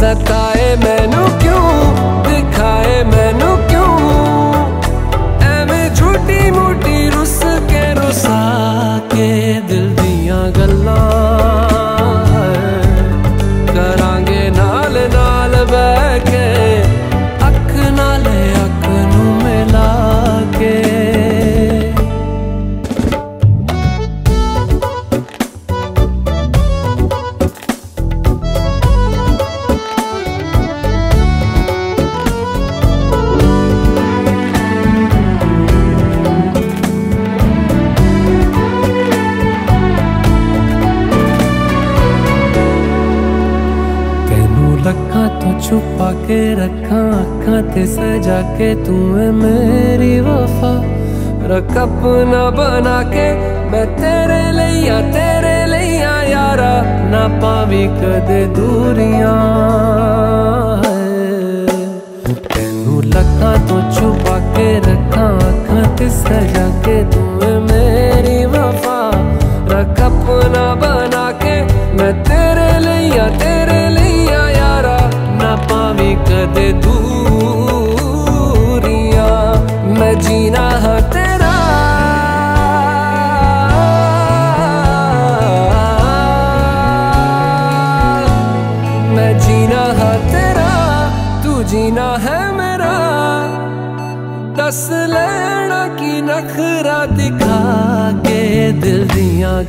सताए मैनू क्यों छुपा के रखा अखा ते सजा के तू है मेरी वफा। रख अपना बना के मैं तेरे लिया तेरे लिया यारा। ना पावी कद दूरियाँ। तू जीना है मेरा। दस लेना की नखरा दिखा के दिल दिया